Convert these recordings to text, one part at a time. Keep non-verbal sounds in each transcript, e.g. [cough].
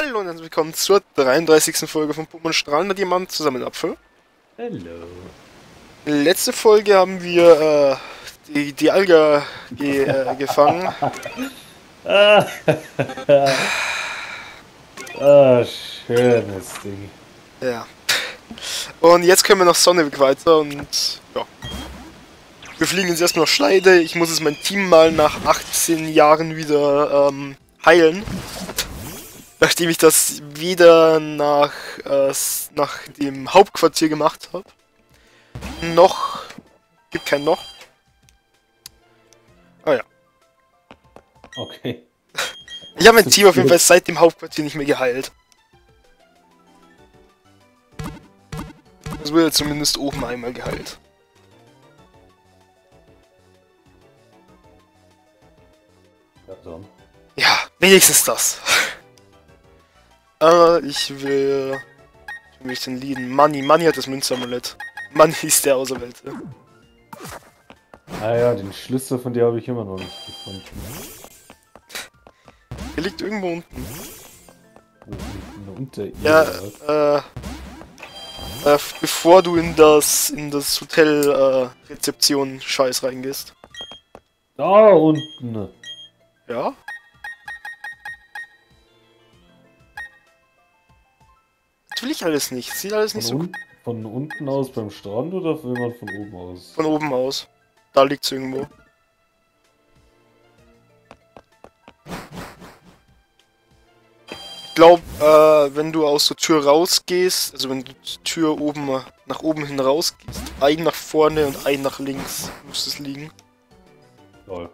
Hallo und herzlich willkommen zur 33. Folge von Pokémon Strahlender Diamant zusammen mit Apfel. Hallo. Letzte Folge haben wir äh, die, die Alga ge, äh, gefangen. Ah, [laughs] ah, schönes Ding. Ja. Und jetzt können wir nach Sonneweg weiter und ja. Wir fliegen jetzt erstmal nach Schleide. Ich muss jetzt mein Team mal nach 18 Jahren wieder ähm, heilen. Nachdem ich das wieder nach, äh, nach dem Hauptquartier gemacht habe. Noch. Gibt kein noch. Ah ja. Okay. Ich habe mein Team auf jeden Fall seit dem Hauptquartier nicht mehr geheilt. Es wurde zumindest oben einmal geheilt. Ja, wenigstens das. Ich will... Ich will den Lieden. Money. Money hat das Münzamulett. Money [laughs] ist der Auserwählte. Ah ja, den Schlüssel von dir habe ich immer noch nicht gefunden. Der liegt irgendwo unten. Wo unten unter ihr. Ja, äh, äh, bevor du in das in das Hotel äh, Rezeption Scheiß reingehst. Da unten. Ja? Das will ich alles nicht. Sieht alles Von, nicht so un von unten aus beim Strand oder will man von oben aus? von oben aus. Da liegt's irgendwo. Ich glaube, äh, wenn du aus der Tür rausgehst, also wenn du die Tür oben nach oben hin rausgehst, ein nach vorne und ein nach links muss es liegen. Lol.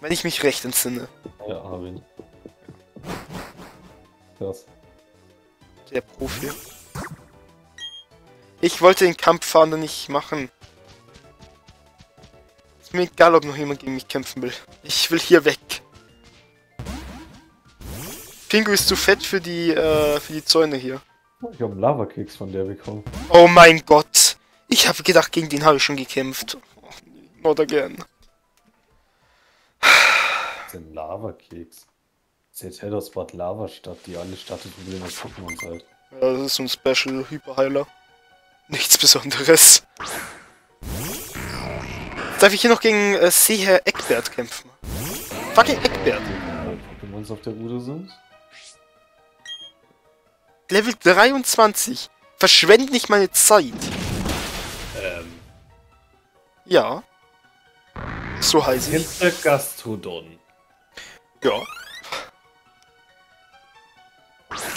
Wenn ich mich recht entsinne. Ja, ich. Krass. Der Profi. Ich wollte den Kampffahnder nicht machen. Ist mir egal, ob noch jemand gegen mich kämpfen will. Ich will hier weg. Pingu ist zu fett für die, äh, für die Zäune hier. Ich habe einen Lavakeks von der bekommen. Oh mein Gott. Ich habe gedacht, gegen den habe ich schon gekämpft. Not again. Das ist ein Lavakeks. Das ist jetzt aus Bad Lavastadt, die alle Stadtprobleme des Pokémon seid. Ja, das ist so ein Special Hyperheiler. Nichts Besonderes. Darf ich hier noch gegen äh, Seher Eckbert kämpfen? Fucking Eckbert. Pokémons auf der Route sind. Level 23. Verschwende nicht meine Zeit. Ähm. Ja. So heiß ich. Kennst du Gastrodon? Ja.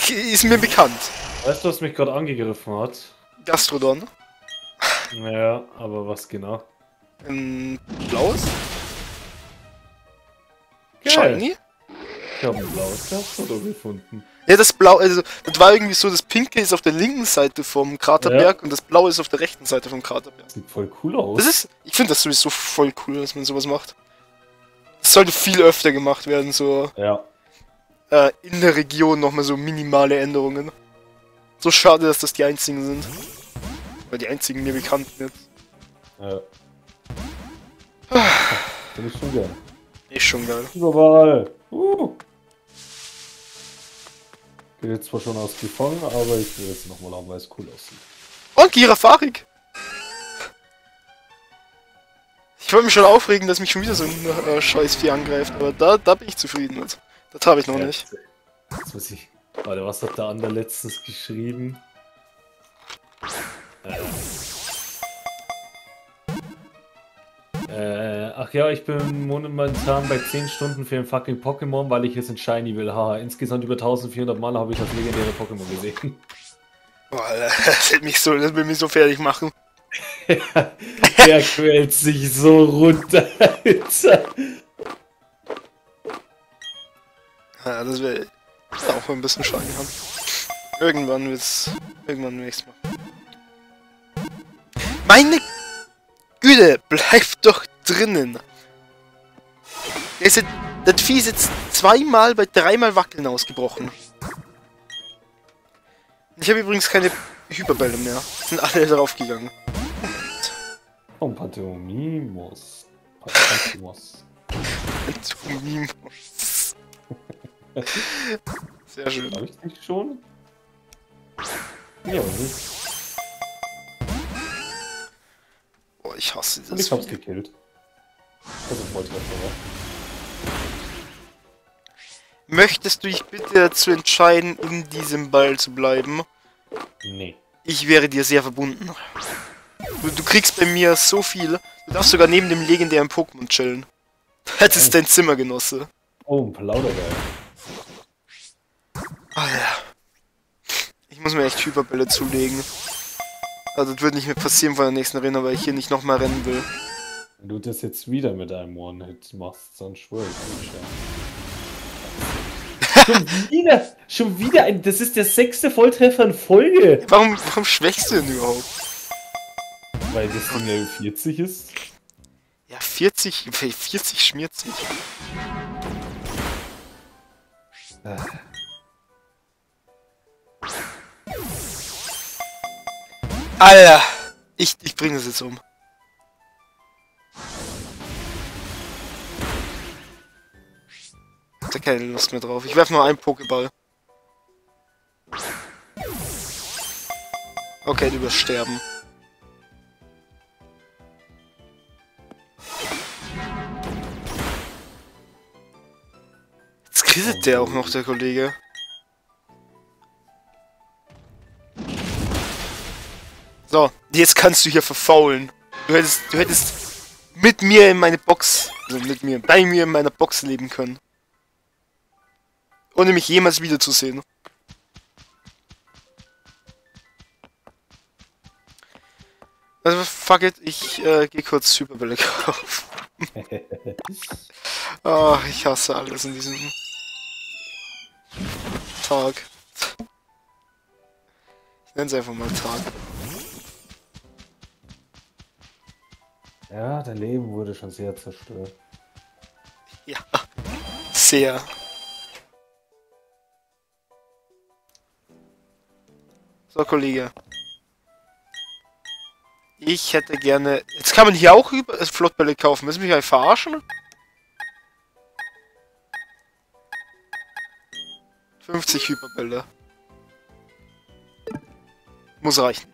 Ist mir bekannt. Weißt du, was mich gerade angegriffen hat? Gastrodon. Ja, aber was genau? Ein blaues. Geil. Shiny. Ich habe ein blaues Gastrodon gefunden. Ja, das Blau, also das war irgendwie so, das Pinke ist auf der linken Seite vom Kraterberg und das Blaue ist auf der rechten Seite vom Kraterberg. Sieht voll cool aus. Das ist, ich finde das sowieso voll cool, dass man sowas macht. Das sollte viel öfter gemacht werden, so ja. Äh, in der Region nochmal so minimale Änderungen. So schade, dass das die einzigen sind. Weil die einzigen mir bekannten jetzt. Ja. Finde ich schon geil. Ist schon geil. Überall. Uh. Geht jetzt zwar schon aus gefangen, aber ich will jetzt nochmal haben, weil es cool aussieht. Und Girafarik! Ich wollte mich schon aufregen, dass mich schon wieder so ein äh, Scheißvieh angreift, aber da, da bin ich zufrieden mit. Das habe ich noch nicht. Jetzt muss ich. Warte, was hat der andere letztens geschrieben? Äh. Äh, ach ja, ich bin momentan bei 10 Stunden für ein fucking Pokémon, weil ich jetzt ein Shiny will. Haha, insgesamt über 1400 Mal habe ich das legendäre Pokémon gesehen. Boah, Alter, [laughs] das will mich so, das will mich so fertig machen. [laughs] Der quält sich so runter, [laughs] Ja, das will auch mal ein bisschen Schaden haben. Irgendwann wird's. Irgendwann will ich's machen. Meine Güte, bleib doch drinnen! Ist das Vieh ist jetzt zweimal bei dreimal Wackeln ausgebrochen. Ich habe übrigens keine Hyperbälle mehr. Sind alle draufgegangen. Und Pantheomimos. Pantheomimos. Du Mimos. Sehr schön. Hab ich nicht schon? Ja. Boah, ich hasse Und das. ich hab's gekillt. Also wollte ich aber. Möchtest du dich bitte dazu entscheiden, in diesem Ball zu bleiben? Nee. Ich wäre dir sehr verbunden. Du, du kriegst bei mir so viel. Du darfst sogar neben dem legendären Pokémon chillen. Das ist dein Zimmergenosse. Oh, ein Plaudergeil. Alter. Ich muss mir echt Hyperbälle zulegen. Also das wird nicht mehr passieren vor der nächsten Arena, weil ich hier nicht nochmal rennen will. Wenn du das jetzt wieder mit einem One-Hit machst, dann schwör ich dir [laughs] Schon wieder, schon wieder ein, das ist der sechste Volltreffer in Folge. Warum, warum schwächst du denn überhaupt? Weil das Ding Level 40 ist. Ja, 40, 40 schmiert sich. Alter, ich, ich bringe das jetzt um. Ich hab keine Lust mehr drauf. Ich werf nur einen Pokéball. Okay, du wirst sterben. Jetzt kritet der auch noch, der Kollege. Jetzt kannst du hier verfaulen. Du hättest, du hättest mit mir in meine Box, also mit mir, bei mir in meiner Box leben können. Ohne mich jemals wiederzusehen. Also fuck it, ich äh, geh kurz Hyperbälle kaufen. [laughs] Ah, ich hasse alles in diesem Tag. Ich nenne es einfach mal Tag. Ja, dein Leben wurde schon sehr zerstört. Ja, sehr. So, Kollege. Ich hätte gerne... Jetzt kann man hier auch über äh, Flottbälle kaufen. Müssen mich eigentlich verarschen? 50 Hyperbälle. Muss reichen.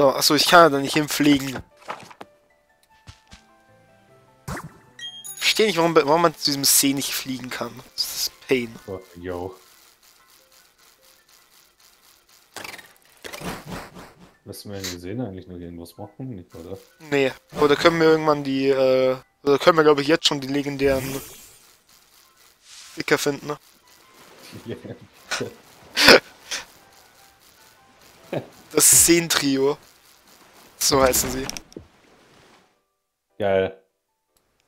So, achso, ich kann ja da nicht hinfliegen. Ich verstehe nicht, warum, warum man zu diesem See nicht fliegen kann. Das ist Pain. Oh, yo. Müssen wir in die Seen eigentlich noch irgendwas machen? Nicht, oder? Nee, oder können wir irgendwann die, äh, oder können wir glaube ich jetzt schon die legendären Dicker finden, ne? [laughs] [laughs] [laughs] Das Seen-Trio. So heißen sie. Geil.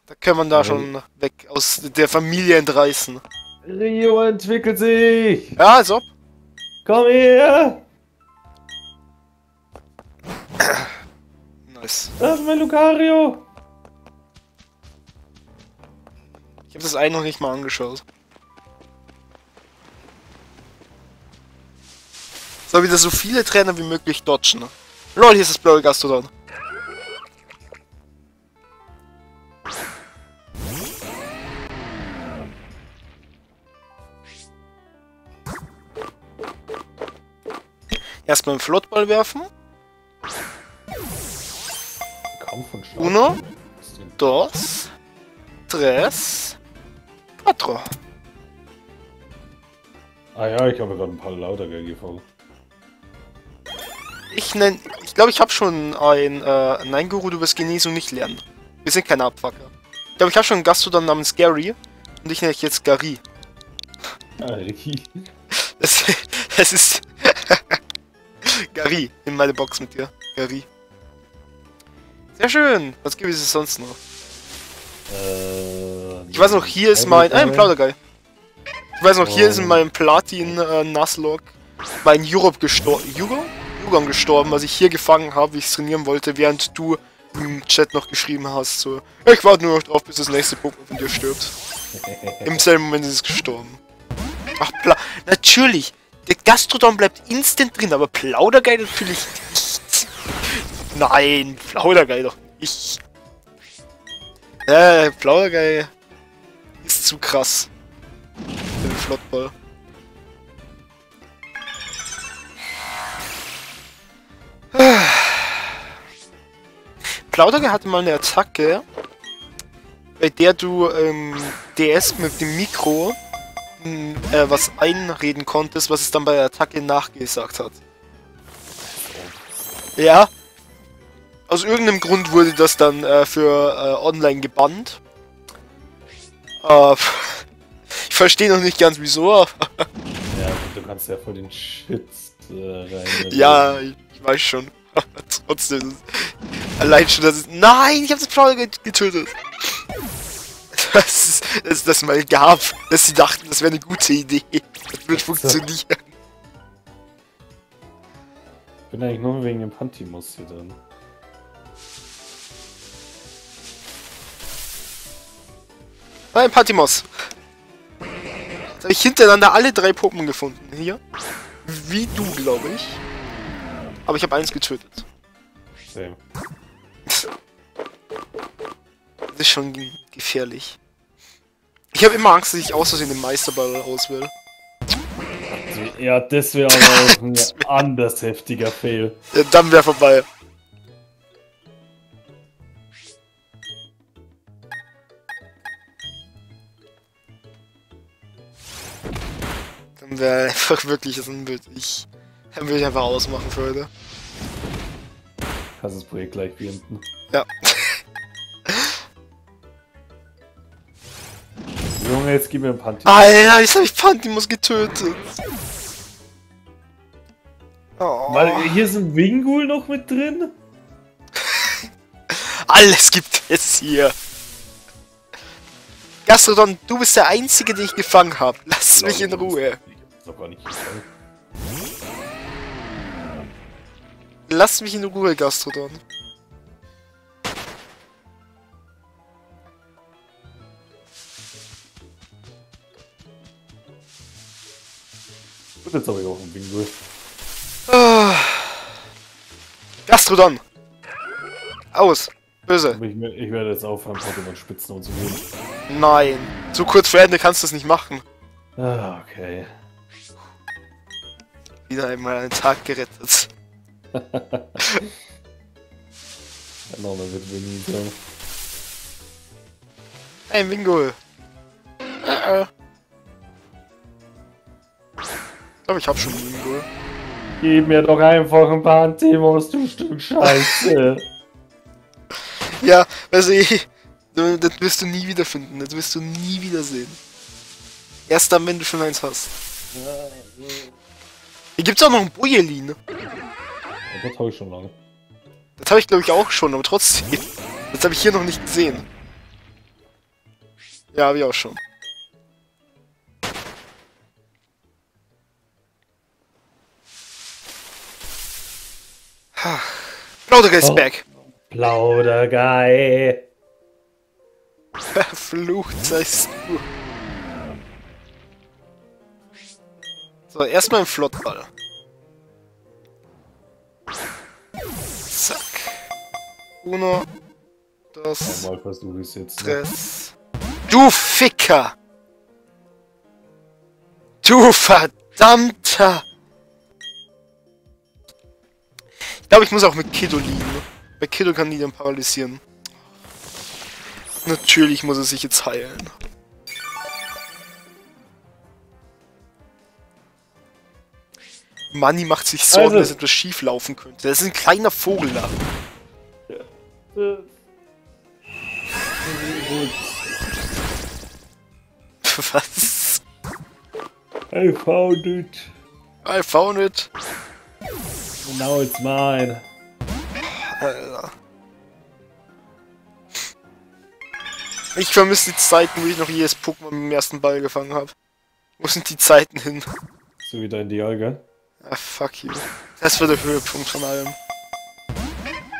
Da kann man da Ja, schon weg aus der Familie entreißen. Rio entwickelt sich! Ja, als ob. Komm her! [clears throat] Nice. Das ist mein Lucario! Ich habe das einen noch nicht mal angeschaut. So, wieder so viele Trainer wie möglich dodgen. Lol, hier ist das blaue Gastrodon. Erstmal einen Flottball werfen. Uno. Dos. Tres. Quattro. Ah ja, ich habe gerade ein paar lauter gefangen. Ich nenn, ich glaube, ich habe schon ein, äh, nein, Guru, du wirst Genesung nicht lernen. Wir sind keine Abfucker. Ich glaube, ich habe schon einen Gastrodon namens Gary und ich nenne dich jetzt Gary. Ricky. Das, [laughs] das ist [laughs] Gary in meine Box mit dir. Gary. Sehr schön. Was gibt es sonst noch? Äh, Ich weiß noch, hier ist mein, ah, ein Plaudergeil. Ich weiß noch, hier ist in meinem Platin äh, mein Europe gestorben. Jugo? Jugon gestorben, als ich hier gefangen habe, wie ich es trainieren wollte, während du im Chat noch geschrieben hast, so, ich warte nur noch drauf, bis das nächste Pokémon von dir stirbt. [laughs] Im selben Moment ist es gestorben. Ach, Pla natürlich, der Gastrodon bleibt instant drin, aber Plaudergeil natürlich nicht. Nein, Plaudergeil doch nicht. Äh, Plaudergeil ist zu krass. Für den Flottball. Plaudergeil hatte mal eine Attacke, bei der du ähm, DS mit dem Mikro mh, äh, was einreden konntest, was es dann bei der Attacke nachgesagt hat. Ja. Aus irgendeinem Grund wurde das dann äh, für äh, online gebannt. Äh, [laughs] ich verstehe noch nicht ganz wieso, aber [laughs] Ja, du kannst ja voll den Shit äh, rein. ja, ich, ich weiß schon. Aber [laughs] trotzdem. Allein schon, dass es. Nein, ich habe das get- getötet. [laughs] Dass es das mal gab, dass sie dachten, das wäre eine gute Idee. Das wird funktionieren. Ich bin eigentlich nur wegen dem Pantimus hier drin. Nein, Patimos. Jetzt habe ich hintereinander alle drei Puppen gefunden. Hier. Wie du, glaube ich. Aber ich habe eins getötet. Same. Das ist schon ge- gefährlich. Ich habe immer Angst, dass ich aus Versehen den Meisterball auswähle. Ja, das wäre aber auch ein anders heftiger Fail. Ja, dann wäre vorbei. Wäre einfach wirklich das Unbild. Ich dann würde ich einfach ausmachen für heute. Kannst das Projekt gleich beenden. Ja. [laughs] Junge, jetzt gib mir ein Panti. Alter, jetzt habe ich Pantimus getötet. Oh. Weil hier ist ein Wingul noch mit drin? [laughs] Alles gibt es hier. Gastrodon, du bist der Einzige, den ich gefangen habe. Lass mich in Ruhe. Hab's doch gar nicht. Lass mich in Ruhe, Gastrodon. Jetzt habe ich auch ein Wingul. Ah. Gastrodon! Aus! Böse! Ich, ich werde jetzt aufhören, Pokémon Spitzen und so. Nein! So kurz vor Ende kannst du das nicht machen. Ah, okay. Wieder einmal einen Tag gerettet. [laughs] Wird Winnie. Ein Wingul! Äh, äh. Ich glaube, ich hab schon einen Wingul. Gib mir doch einfach ein Pantimus, du Stück Scheiße. [laughs] Ja, also ich, das wirst du nie wiederfinden. Das wirst du nie wiedersehen. Erst dann, wenn du schon eins hast. Hier gibt's auch noch ein Bojelin. Ja, das habe ich schon lange. Das habe ich glaube ich auch schon, aber trotzdem. Das habe ich hier noch nicht gesehen. Ja, habe ich auch schon. Ist Oh. back. Plaudergei. Verflucht [laughs] seist du. So, erstmal ein Flottball. Zack. Uno. Das. Mal versuche ich es jetzt. Ne? Du Ficker! Du verdammter! Ich glaube, ich muss auch mit Kiddo liegen. Bei Kiddo kann die dann paralysieren. Natürlich muss es sich jetzt heilen. Manni macht sich Sorgen, Also- dass etwas schief laufen könnte. Das ist ein kleiner Vogel da. Äh, [laughs] Was? I found it. I found it. Now it's mine. Alter. Ich vermisse die Zeiten, wo ich noch jedes Pokémon mit dem ersten Ball gefangen habe. Wo sind die Zeiten hin? So wie dein Dial, gell? Ah, fuck you. Das war der Höhepunkt von allem.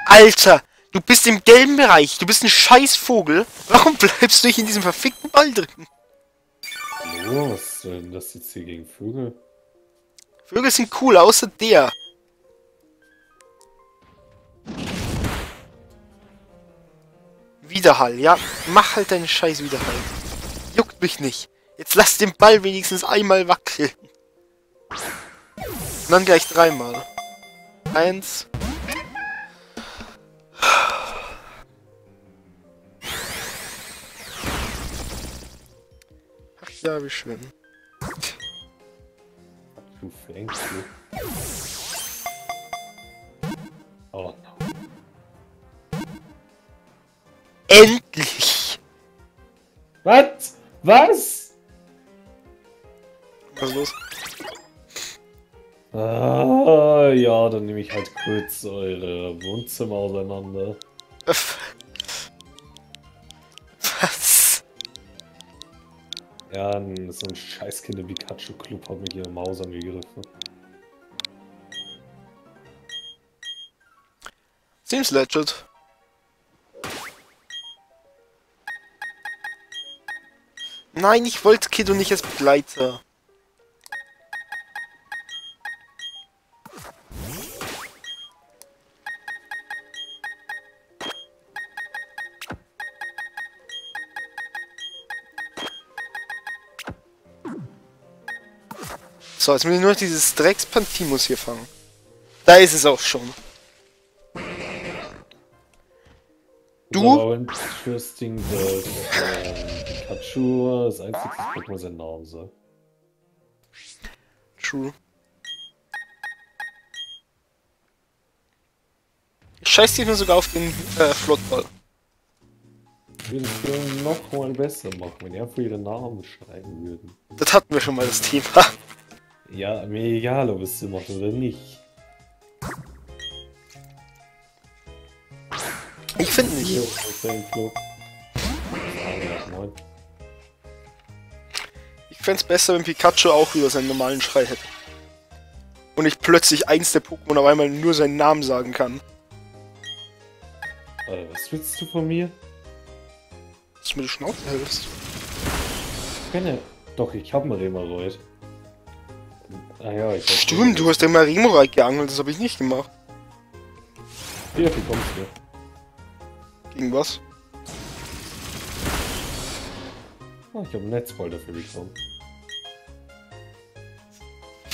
Alter! Du bist im gelben Bereich. Du bist ein scheiß Vogel. Warum bleibst du nicht in diesem verfickten Ball drin? Hallo, was ist denn das jetzt hier gegen Vögel? Vögel sind cool, außer der. Widerhall, ja. Mach halt deinen scheiß Widerhall. Juckt mich nicht. Jetzt lass den Ball wenigstens einmal wackeln. Und dann gleich dreimal. Eins. Ach ja, wie schön. Du fängst du. Oh, Endlich! Was? Was? Was ist los? Ah, ja, dann nehme ich halt kurz eure Wohnzimmer auseinander. Was? Ja, so ein Scheißkind im Pikachu-Club hat mich ihre Maus angegriffen. Seems legit. Nein, ich wollte Kiddo nicht als Begleiter. So, jetzt muss ich nur noch dieses Drecks-Pantimus hier fangen. Da ist es auch schon. Du? Interesting, dass ähm, Pikachu das einzige Pokémon seinen Namen sagt. True. Scheiß dich nur sogar auf den äh, Flottball. Ich würde es noch mal besser machen, wenn die einfach ihre Namen schreiben würden. Das hatten wir schon mal das Thema. Ja, mir egal, ob es Sinn macht oder nicht. Ich finde nicht. Ich fände besser, wenn Pikachu auch wieder seinen normalen Schrei hätte. Und ich plötzlich eins der Pokémon auf einmal nur seinen Namen sagen kann. Äh, was willst du von mir? Dass du mir die Schnauze hältst. Ich kenne. Doch, ich habe einen Remoraid. Ah ja, ich Stimmt, du hast ja mal Remoraid geangelt, das habe ich nicht gemacht. Hier, wie kommst du? Gegen was? Ah, ich habe einen Netzball dafür bekommen.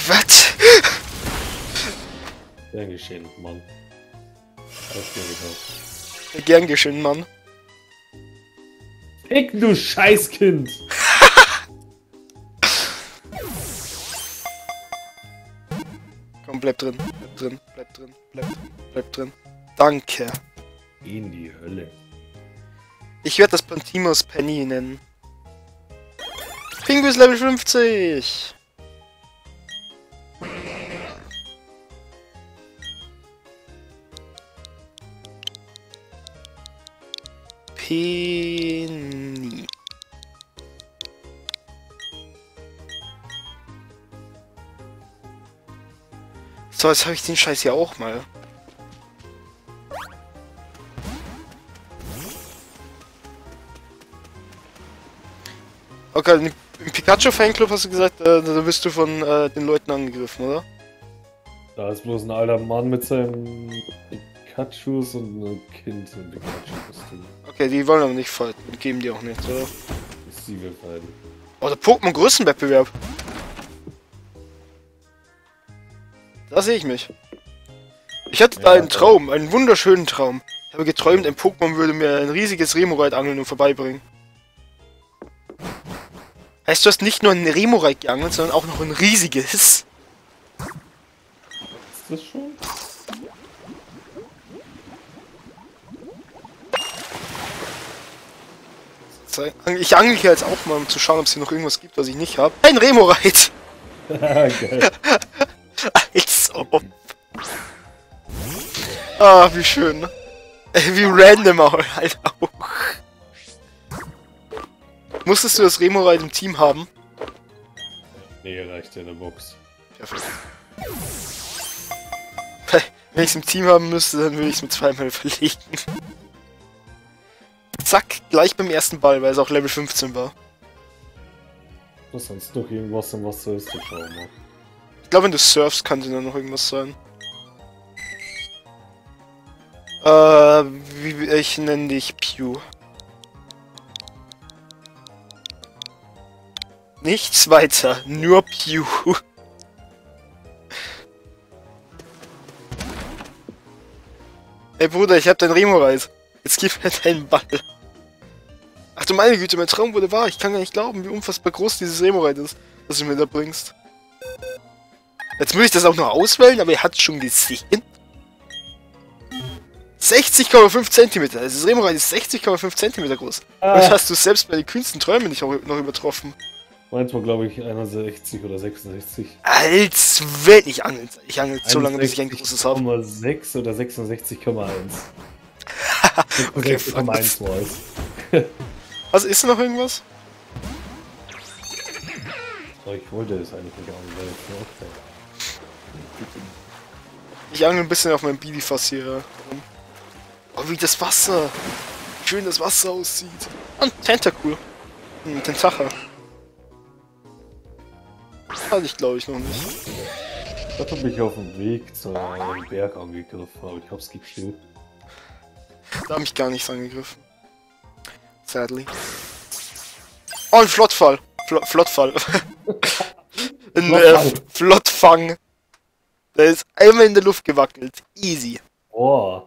Was? [laughs] Gern geschehen, Mann. Gern geschehen, Mann. Fick, du Scheißkind! Komm, bleib drin, bleib drin, bleib drin, bleib drin, bleib drin. Danke. In die Hölle. Ich werde das Pantimos Penny nennen. Pingu ist Level 50! Penny. So, jetzt habe ich den Scheiß ja auch mal. Okay, im Pikachu-Fanclub hast du gesagt, äh, da wirst du von äh, den Leuten angegriffen, oder? Da ist bloß ein alter Mann mit seinem Pikachus und ein Kind im Pikachu-Kostüm. Okay, die wollen aber nicht fighten. Geben die auch nicht, oder? Sie will fighten. Oh, der Pokémon-Größenwettbewerb. Da sehe ich mich. Ich hatte da Ja, einen Traum, einen wunderschönen Traum. Ich habe geträumt, ein Pokémon würde mir ein riesiges Remoraid angeln und vorbeibringen. Heißt, du hast nicht nur ein Remoraid geangelt, sondern auch noch ein riesiges. Ist das schon? Ich angel hier jetzt auch mal, um zu schauen, ob es hier noch irgendwas gibt, was ich nicht habe. Ein Remoraid! [laughs] Geil. Ob. [laughs] Ah, wie schön. Äh, Wie random auch halt auch. Musstest du das Remoraid im Team haben? Nee, reicht in der Box. Perfekt. Wenn ich es im Team haben müsste, dann würde ich es mit zweimal [laughs] verlegen. Zack, gleich beim ersten Ball, weil es auch Level 15 war. Was sonst noch irgendwas im Wasser ist, ich schau mal. Ich glaube, wenn du surfst, kann sie dann noch irgendwas sein. Äh, wie, ich nenne dich Pew. Nichts weiter, nur Pew. Ey Bruder, ich hab dein Remo-Reis. Jetzt gib mir deinen Ball. Ach du meine Güte, mein Traum wurde wahr. Ich kann gar nicht glauben, wie unfassbar groß dieses Remo-Reis ist, das du mir da bringst. Jetzt muss ich das auch noch auswählen, aber ihr habt schon gesehen. 60,5 cm. Das Remoreis ist 60,5 cm groß. Ah. Das hast du selbst bei den kühnsten Träumen nicht noch übertroffen. Meins war, glaube ich, 61 oder 66. Als wenn ich angel. Ich angel so lange, bis ich ein großes habe. 6 oder 66,1. [laughs] okay, 66,1 war es. Was ist noch irgendwas? Ich wollte es eigentlich nicht angeln. Ich angel ein bisschen auf meinem Bidifass hier rum. Oh, wie das Wasser. Wie schön das Wasser aussieht. Und Tentacool. Hm, Tentacher. Hatte ich glaube ich noch nicht. Ich hatte mich auf dem Weg zu einem Berg angegriffen, aber ich hab's gekillt. Da hab ich gar nichts angegriffen. Sadly. Oh, ein Flottfall. Fl Flottfall. [laughs] ein äh, Flottfang. Der ist einmal in der Luft gewackelt. Easy. Oh.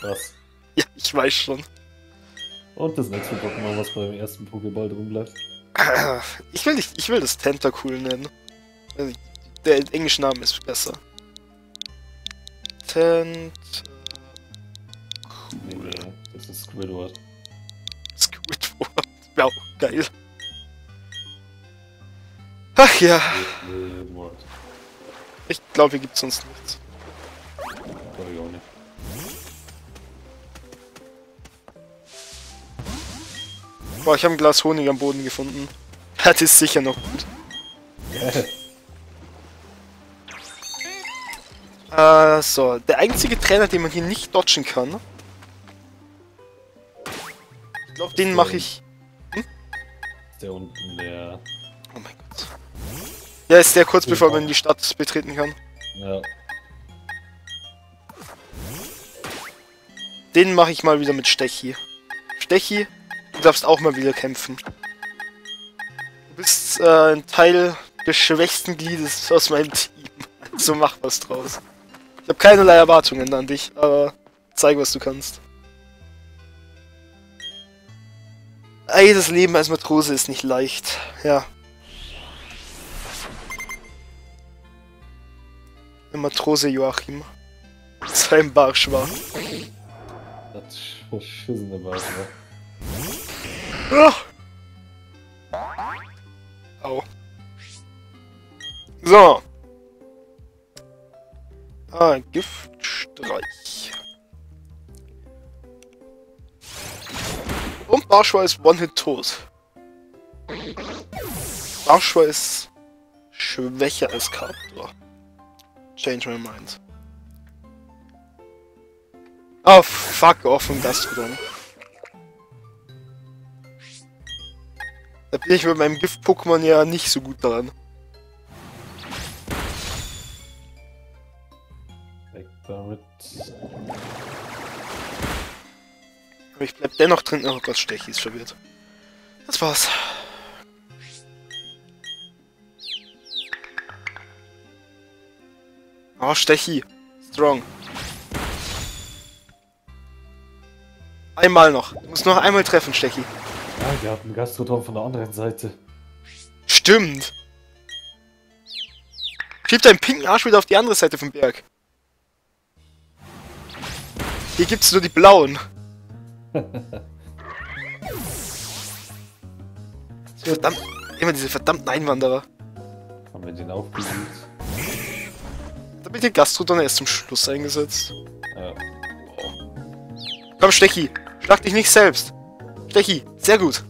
Krass. Ja, ich weiß schon. Und das nächste Pokémon, was beim ersten Pokéball drin bleibt. Ich will, nicht, ich will das Tentacool nennen. Der englische Name ist besser. Tent. Cool. Nee, das ist Squidward. Squidward. Ja, geil. Ach ja. Ich glaube, hier gibt es sonst nichts. Glaube ich auch nicht. Boah, ich habe ein Glas Honig am Boden gefunden. [laughs] Das ist sicher noch gut. [laughs] äh, so, der einzige Trainer, den man hier nicht dodgen kann. Ich glaube, den mache ich. Hm? Der unten, der. Oh mein Gott. Ja, ist der kurz bevor man die Stadt betreten kann. Ja. Den mache ich mal wieder mit Stechi. Stechi, du darfst auch mal wieder kämpfen. Du bist äh, ein Teil des schwächsten Gliedes aus meinem Team. [laughs] Also mach was draus. Ich habe keinerlei Erwartungen an dich, aber zeig, was du kannst. Ey, das Leben als Matrose ist nicht leicht. Ja. Der Matrose Joachim. Sein Barsch war. Das verschissene Barsch war. Au. So. Ah, Giftstreich. Und Barschwa ist One-Hit tot. Barschwa ist schwächer als Carpador. Change my mind. Oh, fuck off und Gastrodon. Da bin ich mit meinem Gift-Pokémon ja nicht so gut dran. Weg damit. Aber ich bleib dennoch drin. Oh Gott, Stechi ist verwirrt. Das war's. Oh, Stechi. Strong. Einmal noch. Du musst noch einmal treffen, Stechi. Ja, wir hatten einen Gastrotom von der anderen Seite. Stimmt. Schieb deinen pinken Arsch wieder auf die andere Seite vom Berg. Hier gibt's nur die blauen. [laughs] Verdammt, immer diese verdammten Einwanderer. Haben wir den aufgesucht? Bin ich den Gastrodon erst zum Schluss eingesetzt. Ja. Oh. Komm, Stechi, schlag dich nicht selbst. Stechi, sehr gut.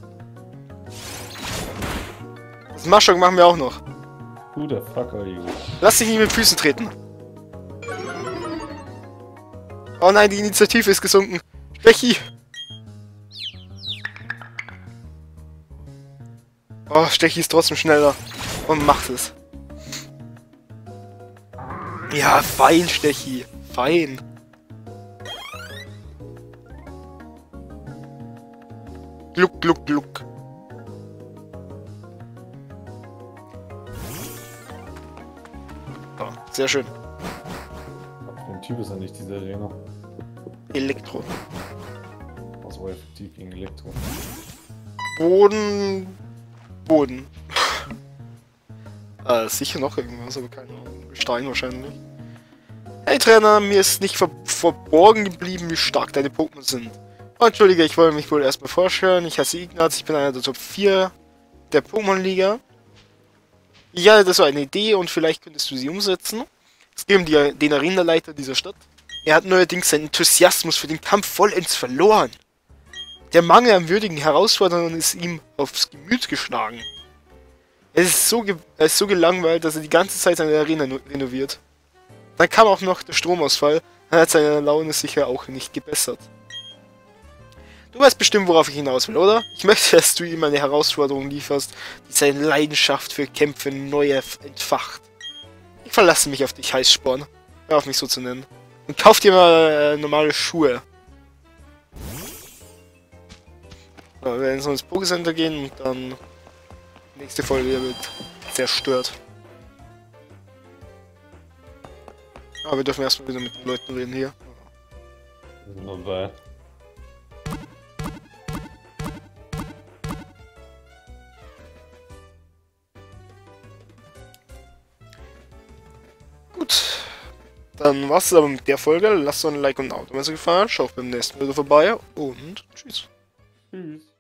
Das Maschok machen wir auch noch. Guter Fucker, Junge. Lass dich nicht mit Füßen treten. Oh nein, die Initiative ist gesunken. Stechi! Oh, Stechi ist trotzdem schneller. Und macht es. Ja, fein, Stechi. Fein. Gluck, gluck, gluck. Oh, sehr schön. Ein Typ ist ja nicht dieser Arena. Elektro. Was war effektiv gegen Elektro? Boden. Boden äh, sicher noch irgendwas, aber keine Ahnung. Stein wahrscheinlich. Hey Trainer, mir ist nicht ver verborgen geblieben, wie stark deine Pokémon sind. Oh, Entschuldige, ich wollte mich wohl erstmal vorstellen. Ich heiße Ignaz, ich bin einer der Top 4 der Pokémon-Liga. Ja, das war eine Idee und vielleicht könntest du sie umsetzen. Es geht um die, den Arenaleiter dieser Stadt. Er hat neuerdings seinen Enthusiasmus für den Kampf vollends verloren. Der Mangel an würdigen Herausforderungen ist ihm aufs Gemüt geschlagen. Er ist, so er ist so gelangweilt, dass er die ganze Zeit seine Arena renoviert. Dann kam auch noch der Stromausfall, dann hat seine Laune sicher auch nicht gebessert. Du weißt bestimmt, worauf ich hinaus will, oder? Ich möchte, dass du ihm eine Herausforderung lieferst, die seine Leidenschaft für Kämpfe neu entfacht. Ich verlasse mich auf dich, Heißsporn. Hör auf mich so zu nennen. Und kauf dir mal äh, normale Schuhe. Wir werden ins Pokécenter gehen und dann nächste Folge wird zerstört. Aber wir dürfen erstmal wieder mit den Leuten reden hier. Wunderbar. Dann war's es aber mit der Folge. Lasst so ein Like und ein Auto, wenn es gefallen hat. Schaut beim nächsten Video vorbei und tschüss. Tschüss.